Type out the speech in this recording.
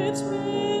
its me.